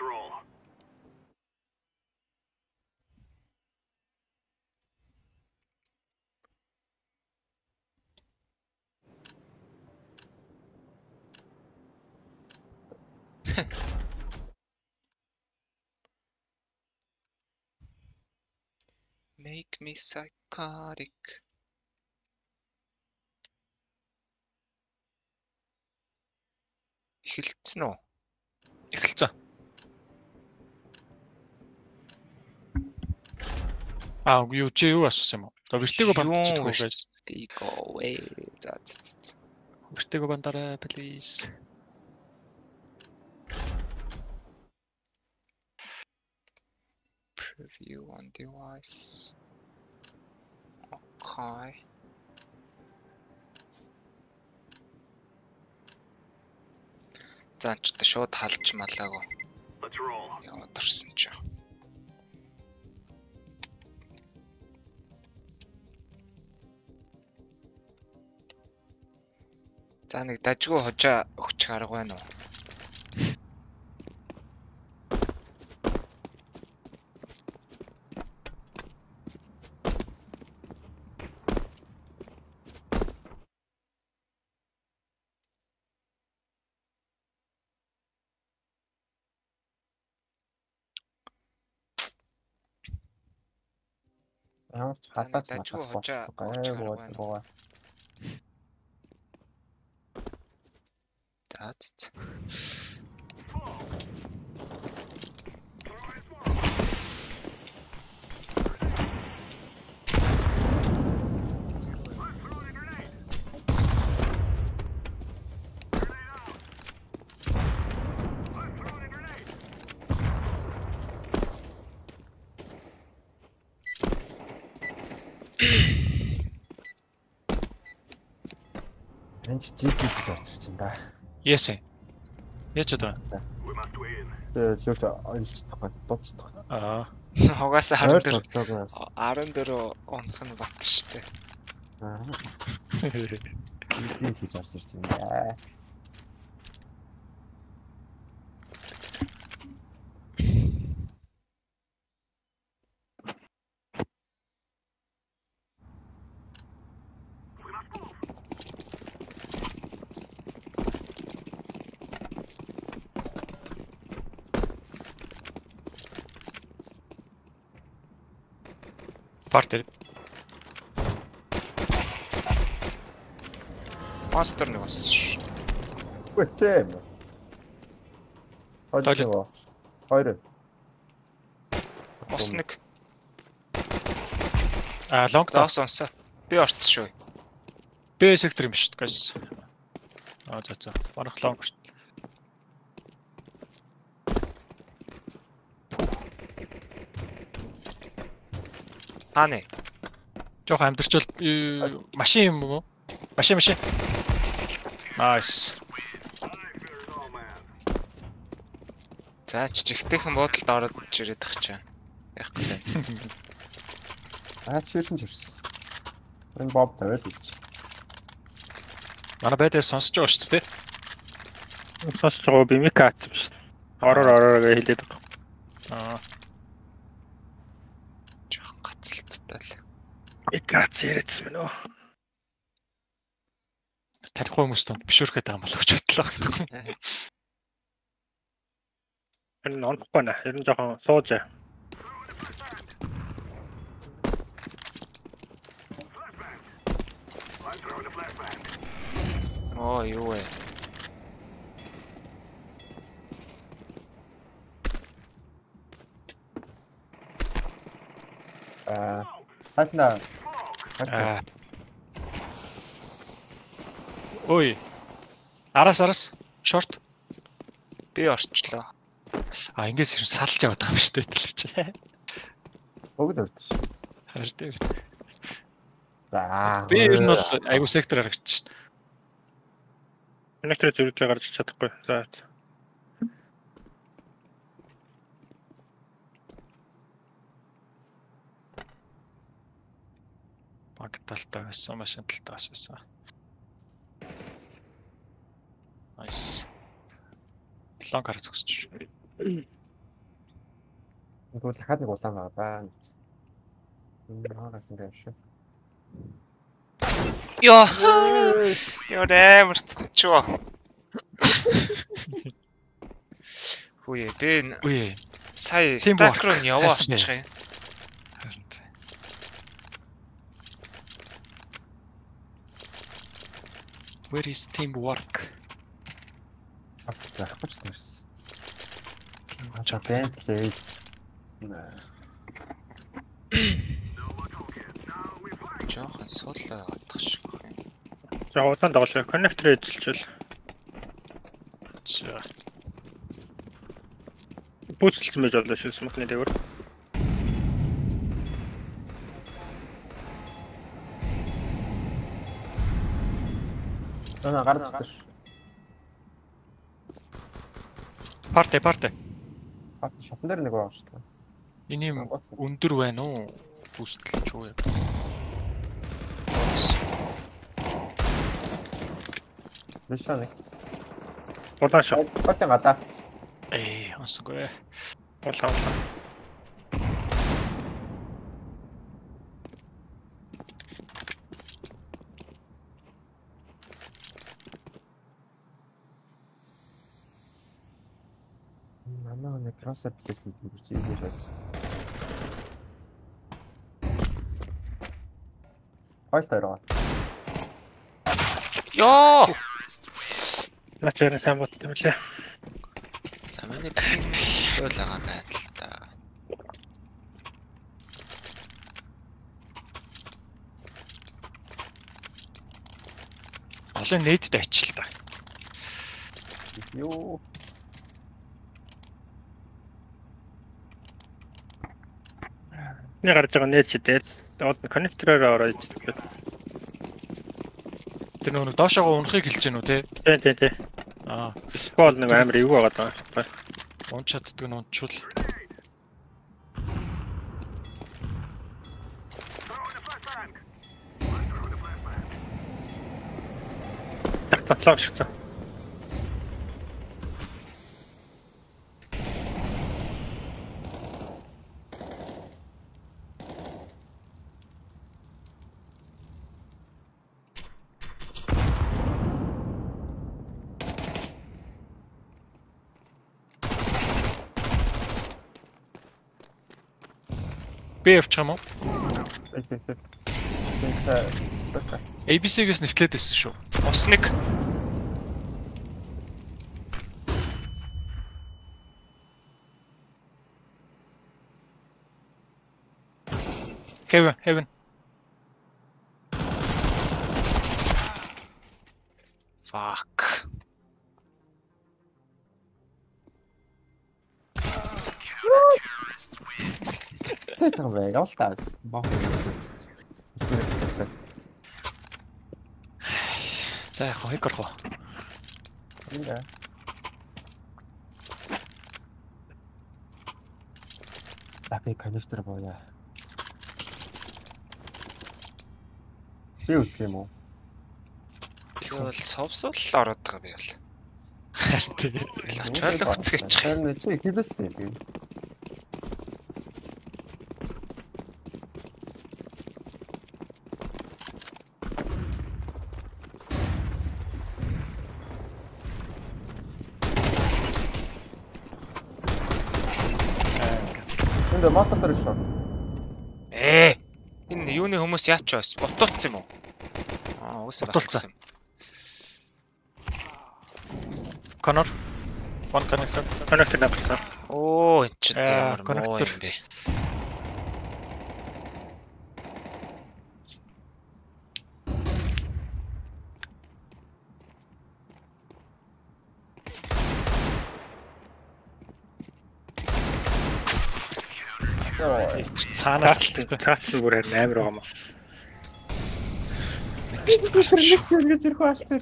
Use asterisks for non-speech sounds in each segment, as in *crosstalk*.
*laughs* Make me psychotic. Эхэлсэн үү? Эхэлсэн. Аа, юу чи юу асуусан юм уу? Вертиго бандчих уу гэж. Go away. За за за. Вертиго бандараа please. Preview on device. Okay. За ч та шууд халж малаагүй. Яваад орсон ч. За нэг дажгүй хожоо өгчих арга байна уу? Ямар ч халаач дажгүй болчихсон. өгчих арга байна. буугаа. За за. Энд чи жиг жиг гэж орчих чинь да. Yes. Яаж одоо? Тэгээд юу ч ойлцохгүй дуцдах. Аа. *laughs* Угаасаа Ойр 14 тоглоогоос. 14 онх нь бат штэ. Аа. Энд хийж орчих чинь да. Партер. Монстер нэг ш. Үгүй. Тойлет. Хоёр. Хоёр. Бос нэг Аа, лонг зоос онсоо. Би орцсон шүү. Б сектор юм шүү дээ. Аа, за за. Барах лонг шүү. Аа нэ. Жохо юу, машин юм уу? Машин машин. Nice. За жижигтэйхэн буудалд ороод ирээд тах чаа. Яах гэлээ. *laughs* Аа чи юусэн ч ирсэн. Энэ боб тавиад үз. Манай байдаа сонсож байгаа шүү дээ. Сонсож байгаа би мик аацсан шүү дээ. Ороор ороор гэж хэлээд байгаа. Аа, Жохон гацалттай л. Аац яриадсан байна уу? танихгүй хүмүүс донд бишүүрхэд байгаа юм болов ч бодлоо гэдэг. Энэ нь онохгүй нэ. Ер нь жоохон сууж. Оо юу вэ? Аа. Хатна. Ой. Араас араас шорт. Би орчлоо. А ингээс ер нь салж яваад байгаа юм шүү дээ тэлж. Бүгд өрдөж. Харин дээр. За. Би ер нь бол айгу сектор харагдчих шүү дээ. Электрик зэрэглээ гарч чадахгүй. За. Баг талтай байсан, машин талтай бас байсан. Nice. Лонг харц өгсөж. Тэгвэл дахиад нэг улаан байгаа байна. Энэ хаагаас юм шиг. Йоо. Йоо амар цочоо. Хөөе би Үе. сая Teamwork. стак руу нь яваа Хайсан очих юм. Харин тийм. Where is teamwork? Авахгүй ч нэрс. Чаа. Бэнтлей. Жохон сул гадах шиг байна. За удаан тоглоо. Коннектор эзэлчихвэл За. бүүцэлсэн байж болно шүү смокны дээгүүр. Наа ирсэн ш. Парте, парте. Бат шатн дээр нэг байгаа шүү дээ. Энэ юм өндөр байна уу? Бүстэлж уу? Бишаа нэг. Удаан шаа. Батын гадаа. Ээ, онсгүй. Улаан улаан. Манай кросер плейсмент гэж ийгэж шатсан. Хойл таараа. Йоо. Начаараа сайн бод юм лээ. За миний пил байгаа байна л та. Олон нээдд ачил та. Йоо. Нэг гарч байгаа нээд чидээс коннектороор ороод ичдэг. Тэр нөгөө доошоогоо унахыг хэлж гэнэ үү те? Тий, тий, тий. Аа, Гол нэг амар эвгүй байгаа даа. унч чаддаг нь унчвал. Яг татлаа шигцэн. Би явчих юм уу? Эй, эй, эй. Тэнцээ. ABC-гээс нэвтлээд байсан шүү. Ус нэг Heaven, heaven. fuck. Цэц байгаа бай. Явал та. За яг хоо хикэр хоо. Ингээ. Апи канистр боёа. Би үзэх юм уу? Тэгвэл совсол ороод байгаа *laughs* би бол. Ачаалаа хүцгээч. Харин чи хэлээстэй Энд мастер дээр шүү. Ээ. Энэ юуны хүмүүс яач бас ботуулсан юм уу? Аа, Ботуулсан. ботуулсан. Connor. One connector. Коннектор навсан. Оо, эн чинь Аа, ямар муу connector. юм бэ? Цаанаас Таацсан. л Таацсан бүр харин амар байгаа юм. Ингэж ирэх болтой.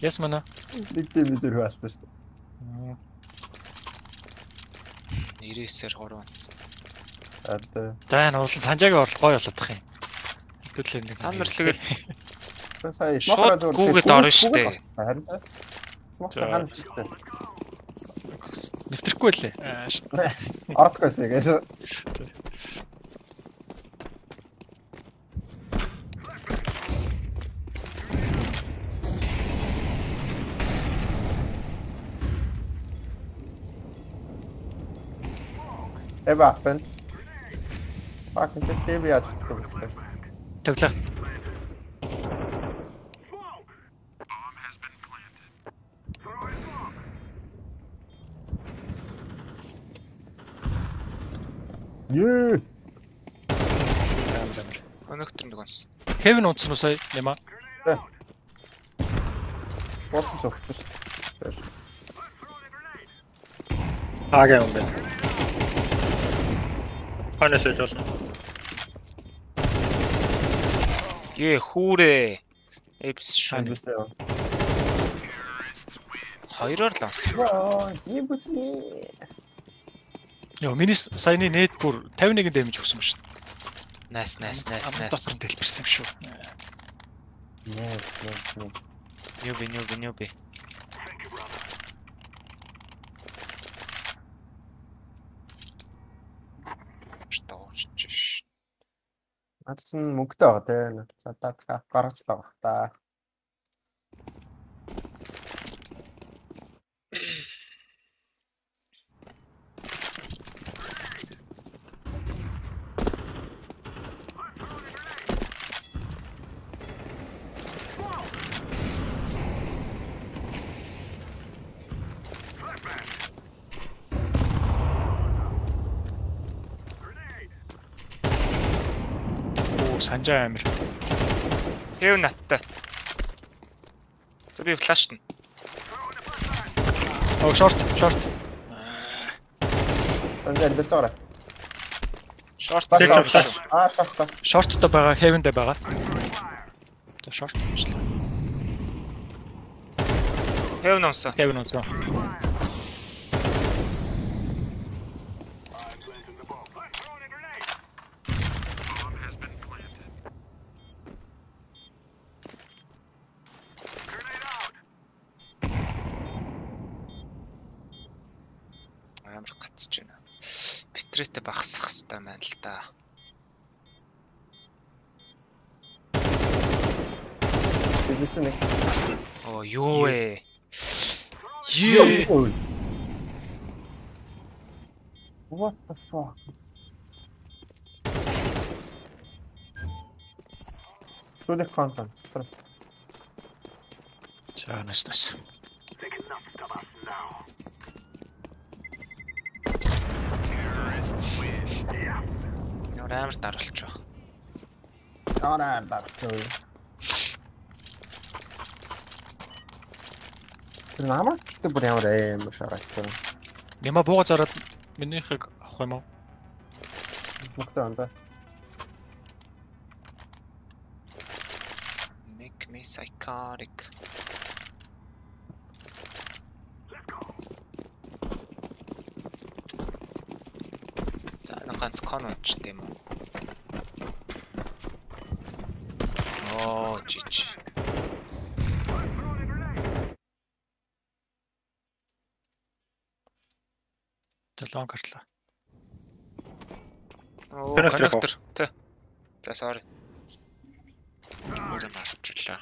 Yes mana. Нэг тийм ирэх болтой шүү. 99-ээр 3 онц. Одоо За энэ уулын санжаагийн орлого гоё болоод их юм. Хэдүүлээ нэг. Та нар тэгэл сая Шууд гүүгээд орно штэ. Харин та. Смокт За. ханд штэ. Нэвтрэхгүй лээ. Ордохгүй байсан *laughs* гэж. Ever happened? Fucking just give me a Юу? Өнөختөр нэг онс. Кевин унтсан уу сая нема? Боцож өгсөн шүү дээ. Аагаа юм байна. Ханаас ээж болно. Гээ хүүрээ. Эпс юу? Хоёроор л. Ваа, ийм бүцний. Йоо, миний саяны нэт бүр 51 дэмэж өгсөн шүү. Найс, найс, найс, Амт найс. дотор дэлбэрсэн шүү. Нет, нет, нет. Нюби, нюби, нюби. Штоочч. Надад нь мөнгөтэй байгаа те. За та гаргач л байгаа та. Оо, санжаа амир. Хэв наттай. За би флашт нь. Оо, шорт, шорт. Санжаа дэвтэ байгаа. Шорт дээр флаш. Аа, шахта. Шорттой байгаа, хевэндээ байгаа. За шорт юмшлаа. Хэв номсон. Хевэн унтсан. Амар гацж байна. Битрэтэй багасах хэвээр байна л да. Бигээс нэг. Оо юу вэ? Юу? What the fuck? Сүүлэх контент. За, нас нас. Ямар амар даралч ба. Араа дарчгүй. Тэр намайг гэдэг бүр ямар амар шараач. Нема бууга зараад минийхийг авах юм уу? Мөхтэй байна да. Make me psychotic. За кон унчт юм уу? Оо, чич. За лонг гартлаа. Оо, коннектор. Тэ. За sorry. Өөрөө марчлаа.